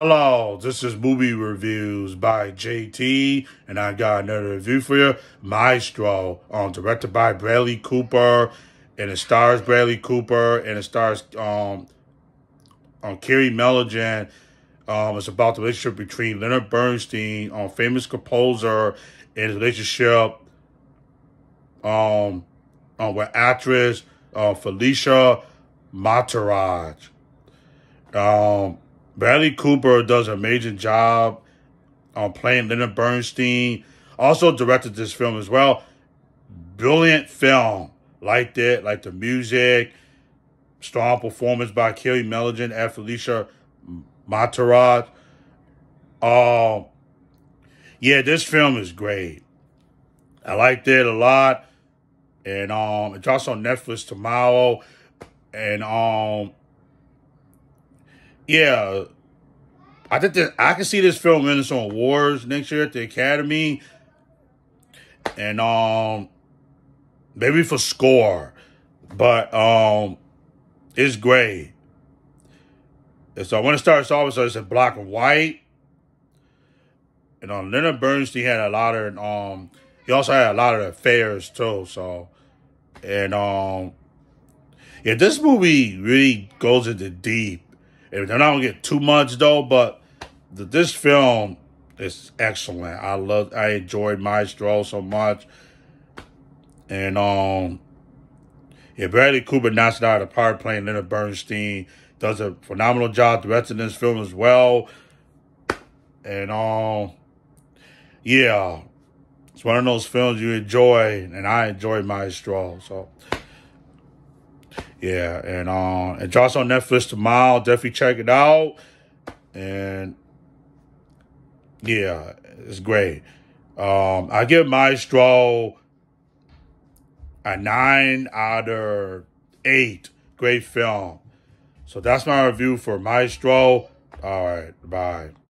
Hello, this is Movie Reviews by JT, and I got another review for you. Maestro, um, directed by Bradley Cooper, and it stars Bradley Cooper, and it stars um, um Carey Mulligan. Um, it's about the relationship between Leonard Bernstein, um, famous composer, and his relationship um, um with actress uh, Felicia Mataraj. Um Bradley Cooper does an amazing job on playing Leonard Bernstein. Also directed this film as well. Brilliant film. Liked it. Like the music. Strong performance by Kelly Mulligan and Felicia Mataraj. Um, yeah, this film is great. I liked it a lot. And um, it's also on Netflix tomorrow. And um, yeah, I think that I can see this film winning some awards next year at the Academy, and um, maybe for score, but um, it's great. And so when it starts off, so it's a black and white. And um, Leonard Bernstein had a lot of um, he also had a lot of affairs too. So, and um, yeah, this movie really goes into deep they're not gonna get too much though, but the, this film is excellent. I love, I enjoyed Maestro so much, and um, yeah, Bradley Cooper knocks it out of the park playing Leonard Bernstein. Does a phenomenal job directing this film as well, and um, yeah, it's one of those films you enjoy, and I enjoy Maestro. So yeah, and um, it drops on Netflix tomorrow. Definitely check it out. And yeah, it's great. Um, I give Maestro a nine out of eight. Great film. So that's my review for Maestro. All right, bye.